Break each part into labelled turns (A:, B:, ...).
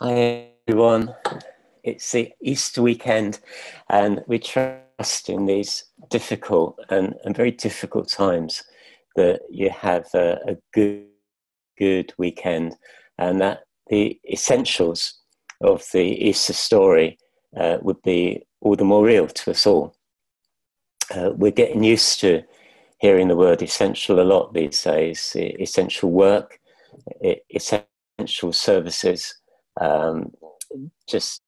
A: Hi, everyone. It's the Easter weekend, and we trust in these difficult and, and very difficult times that you have a, a good, good weekend, and that the essentials of the Easter story uh, would be all the more real to us all. Uh, we're getting used to hearing the word essential a lot these days essential work, essential services um, just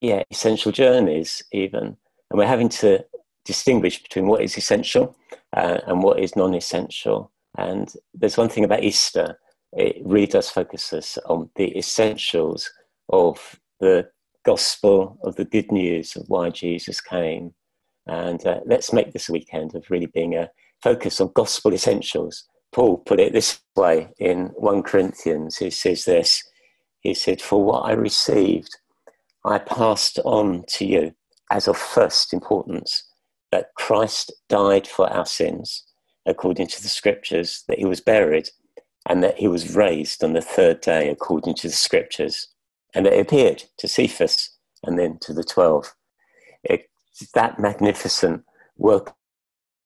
A: yeah essential journeys even. And we're having to distinguish between what is essential uh, and what is non-essential. And there's one thing about easter it really does focus us on the essentials of the gospel of the good news of why jesus came. And uh, let's make this a weekend of really being a focus on gospel essentials Paul put it this way in 1 Corinthians. He says this He said, For what I received, I passed on to you as of first importance that Christ died for our sins, according to the scriptures, that he was buried, and that he was raised on the third day, according to the scriptures, and that he appeared to Cephas and then to the twelve. It's that magnificent work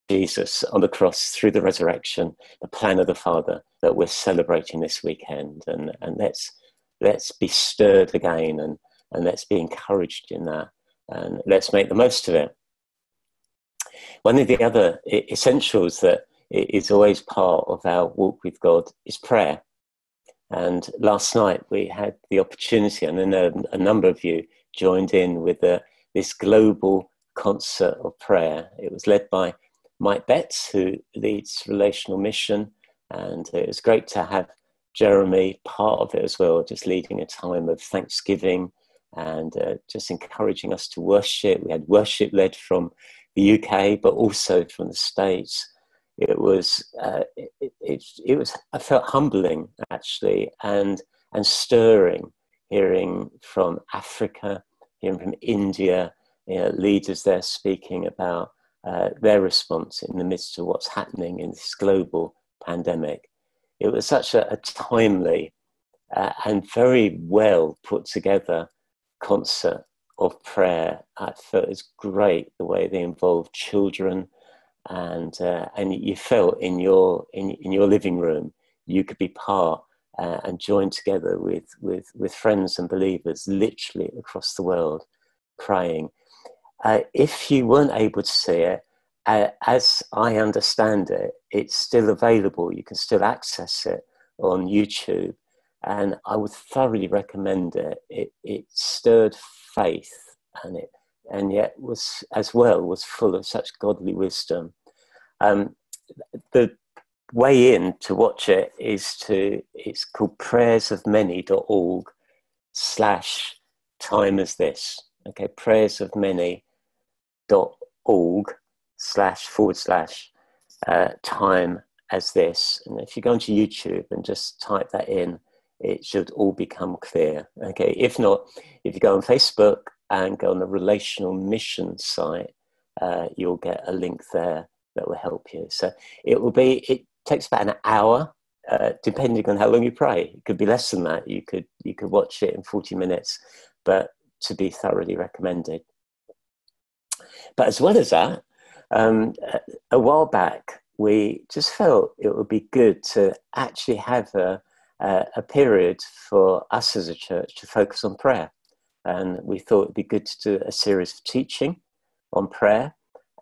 A: Jesus on the cross through the resurrection, the plan of the Father that we're celebrating this weekend. And, and let's, let's be stirred again and, and let's be encouraged in that. And let's make the most of it. One of the other essentials that is always part of our walk with God is prayer. And last night we had the opportunity, and know a number of you joined in with the, this global concert of prayer. It was led by Mike Betts, who leads Relational Mission. And it was great to have Jeremy part of it as well, just leading a time of thanksgiving and uh, just encouraging us to worship. We had worship led from the UK, but also from the States. It was, uh, it, it, it, was, I felt humbling actually and, and stirring hearing from Africa, hearing from India, you know, leaders there speaking about uh, their response in the midst of what's happening in this global pandemic. It was such a, a timely uh, and very well put together concert of prayer. I felt it was great the way they involved children, and uh, and you felt in your in, in your living room you could be part uh, and join together with with with friends and believers literally across the world praying uh, if you weren't able to see it, uh, as I understand it, it's still available. You can still access it on YouTube, and I would thoroughly recommend it. It, it stirred faith, and it and yet was as well was full of such godly wisdom. Um, the way in to watch it is to it's called prayersofmany.org slash time as this okay prayers of many dot org slash forward slash uh, time as this. And if you go onto YouTube and just type that in, it should all become clear. Okay. If not, if you go on Facebook and go on the relational mission site, uh, you'll get a link there that will help you. So it will be, it takes about an hour, uh, depending on how long you pray. It could be less than that. You could, you could watch it in 40 minutes, but to be thoroughly recommended. But as well as that, um, a while back, we just felt it would be good to actually have a, a, period for us as a church to focus on prayer. And we thought it'd be good to do a series of teaching on prayer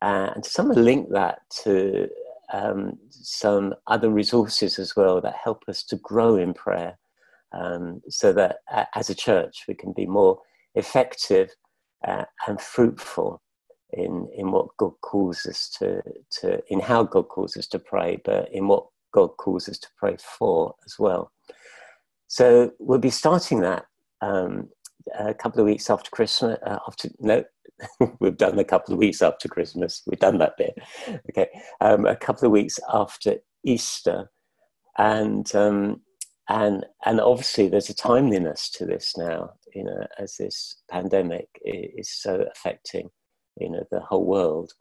A: uh, and to somehow link that to um, some other resources as well that help us to grow in prayer um, so that uh, as a church we can be more effective uh, and fruitful in in what God calls us to to in how God calls us to pray, but in what God calls us to pray for as well. So we'll be starting that um, a couple of weeks after Christmas. Uh, after no, we've done a couple of weeks after Christmas. We've done that bit. Okay, um, a couple of weeks after Easter, and um, and and obviously there's a timeliness to this now. You know, as this pandemic is so affecting you know the whole world.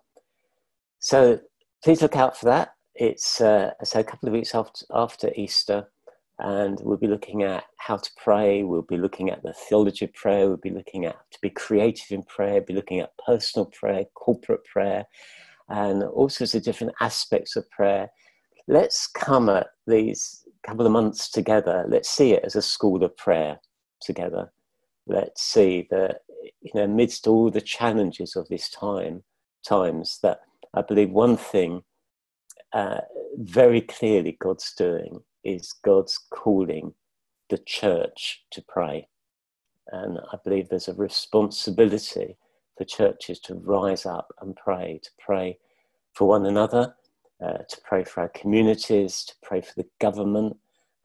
A: So please look out for that. It's uh, so a couple of weeks after after Easter, and we'll be looking at how to pray. We'll be looking at the theology of prayer. We'll be looking at to be creative in prayer. Be looking at personal prayer, corporate prayer, and all sorts of different aspects of prayer. Let's come at these couple of months together. Let's see it as a school of prayer together. Let's see that you know, amidst all the challenges of this time, times that I believe one thing uh, very clearly God's doing is God's calling the church to pray. And I believe there's a responsibility for churches to rise up and pray, to pray for one another, uh, to pray for our communities, to pray for the government,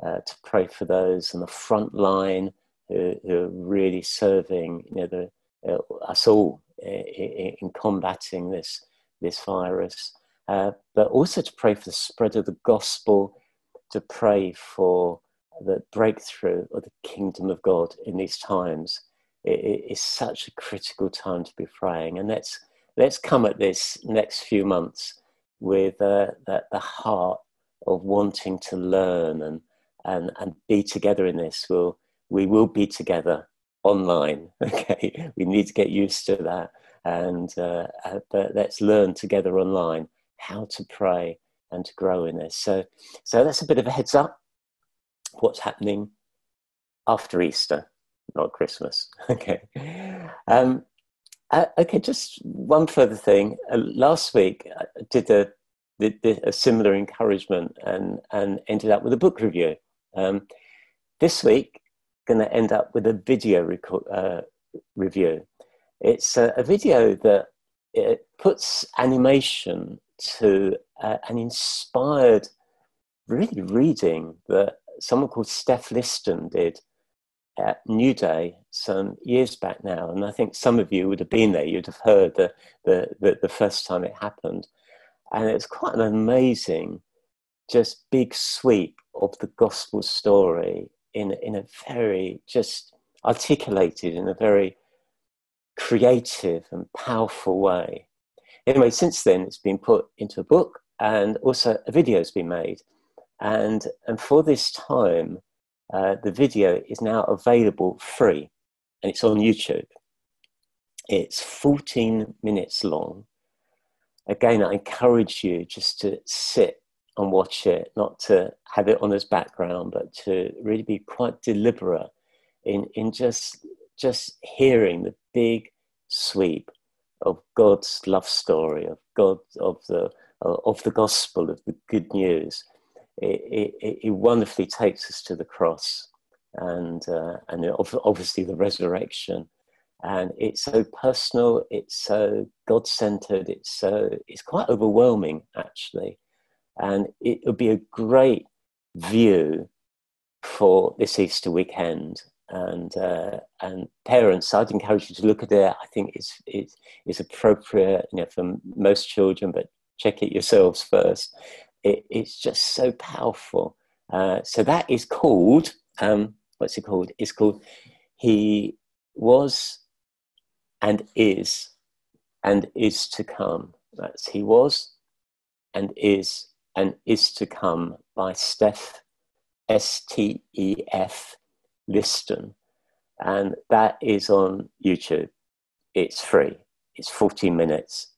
A: uh, to pray for those on the front line who, who are really serving you know, the, uh, us all in, in, combating this, this virus, uh, but also to pray for the spread of the gospel, to pray for the breakthrough of the kingdom of God in these times. It, it is such a critical time to be praying, and let's let's come at this next few months with uh, the, the heart of wanting to learn and and and be together in this. We'll we will be together online. Okay, we need to get used to that, and uh, uh, but let's learn together online how to pray and to grow in this. So, so that's a bit of a heads up. What's happening after Easter, not Christmas? Okay. Um, uh, okay, just one further thing. Uh, last week, I did a, did, did a similar encouragement and and ended up with a book review. Um, this week, going to end up with a video uh, review. It's a, a, video that it puts animation to uh, an inspired, really reading that someone called Stef Liston did at New Day some years back now. And I think some of you would have been there, you'd have heard the, the, the, the first time it happened. And it's quite an amazing, just big sweep of the gospel story in, in a very just articulated in a very creative and powerful way. Anyway, since then it's been put into a book and also a video has been made. And, and for this time, uh, the video is now available free and it's on YouTube. It's 14 minutes long. Again, I encourage you just to sit and watch it, not to have it on as background, but to really be quite deliberate in, in just, just hearing the big sweep of God's love story, of God, of the, of the gospel, of the good news. It, it, it wonderfully takes us to the cross and, uh, and obviously the resurrection. And it's so personal, it's so God centered, it's so, it's quite overwhelming actually and it would be a great view for this Easter weekend. And uh, and parents, I'd encourage you to look at it. I think it's it's, it's appropriate, you know, for most children, but check it yourselves first. It, it's just so powerful. Uh, so that is called um, what's it called? It's called He was and is and is to come. That's He was and is and is to come by Stef, S T E F Liston. And that is on YouTube. It's free, it's 14 minutes.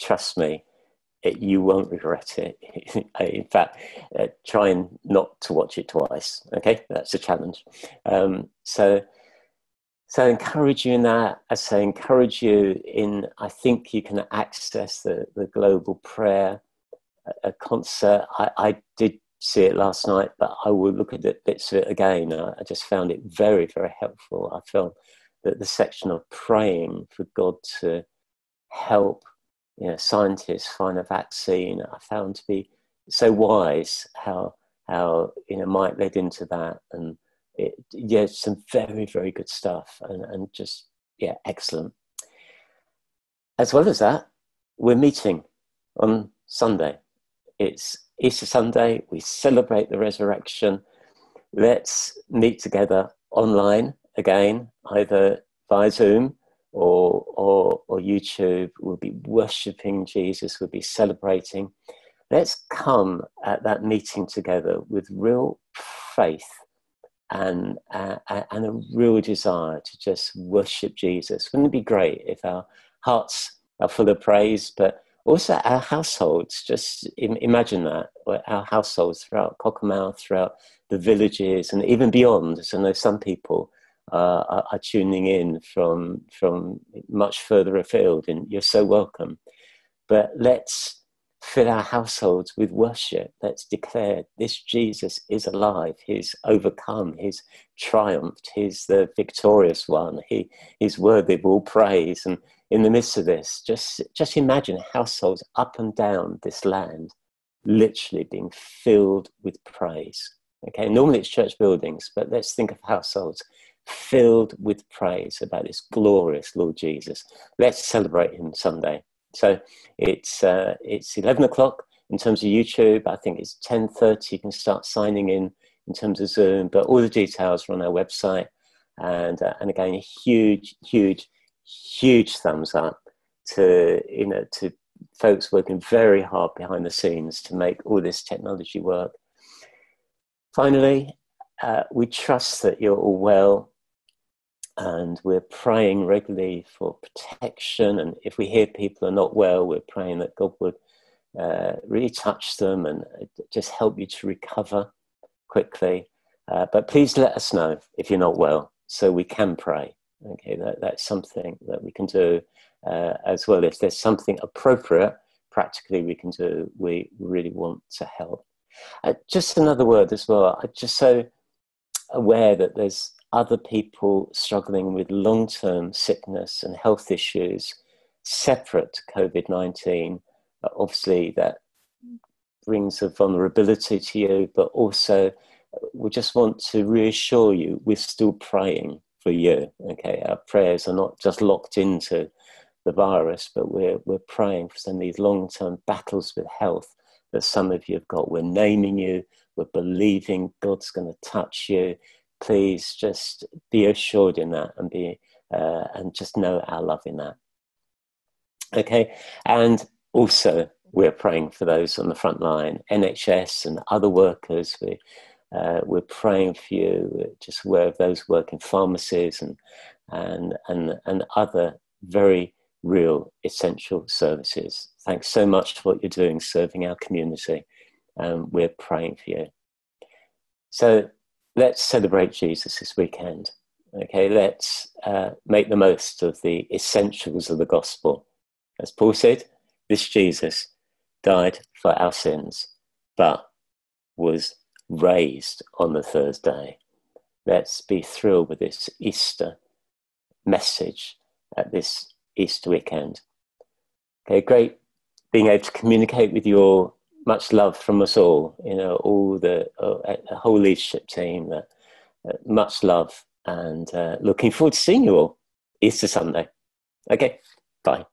A: Trust me, it, you won't regret it. In fact, uh, try and not to watch it twice. Okay, that's a challenge. Um, so, so I encourage you in that. I say encourage you in. I think you can access the the global prayer a concert. I, I did see it last night, but I will look at it, bits of it again. I, I just found it very, very helpful. I felt that the section of praying for God to help you know, scientists find a vaccine, I found to be so wise how how you know Mike led into that, and it, yeah, some very very good stuff, and and just yeah, excellent. As well as that, we're meeting on Sunday it's Easter Sunday. We celebrate the resurrection. Let's meet together online again, either via Zoom or, or, or YouTube. We'll be worshipping Jesus, we'll be celebrating. Let's come at that meeting together with real faith and, uh, and a real desire to just worship Jesus. Wouldn't it be great if our hearts are full of praise, but also our households? Just imagine that our households throughout Cockermouth, throughout the villages, and even beyond. So I know some people uh, are, are, tuning in from from much further afield, and you're so welcome. But let's fill our households with worship. Let's declare this Jesus is alive. He's overcome. He's triumphed. He's the victorious one. He is worthy of all praise. And in the midst of this, just, just imagine households up and down this land literally being filled with praise. Okay, normally it's church buildings, but let's think of households filled with praise about this glorious Lord Jesus. Let's celebrate him Sunday. So it's uh, it's eleven o'clock in terms of YouTube. I think it's ten thirty. You can start signing in in terms of Zoom, but all the details are on our website. And uh, and again, a huge, huge, huge thumbs up to you know to folks working very hard behind the scenes to make all this technology work. Finally, uh, we trust that you're all well and we're praying regularly for protection. And if we hear people are not well, we're praying that God would uh, really touch them and uh, just help you to recover quickly. Uh, but please let us know if you're not well so we can pray. Okay, that, that's something that we can do uh, as well. If there's something appropriate, practically, we can do, we really want to help. Uh, just another word as well. I'm just so aware that there's other people struggling with long term sickness and health issues separate to COVID 19. Uh, obviously, that brings a vulnerability to you, but also uh, we just want to reassure you we're still praying for you. Okay, our prayers are not just locked into the virus, but we're, we're praying for some of these long term battles with health that some of you have got. We're naming you, we're believing God's going to touch you please just be assured in that and be uh, and just know our love in that. Okay, and also we're praying for those on the front line, NHS and other workers. We uh, we're praying for you. We're just aware of those working pharmacies and and and and other very real essential services. Thanks so much for what you're doing, serving our community. Um, we're praying for you. So let's celebrate Jesus this weekend. Okay, let's uh, make the most of the essentials of the gospel. As Paul said, this Jesus died for our sins, but was raised on the Thursday. Let's be thrilled with this Easter message at this Easter weekend. Okay, great being able to communicate with your much love from us all. You know, all the uh, whole leadership team. Uh, much love, and uh, looking forward to seeing you all Easter Sunday. Okay, bye.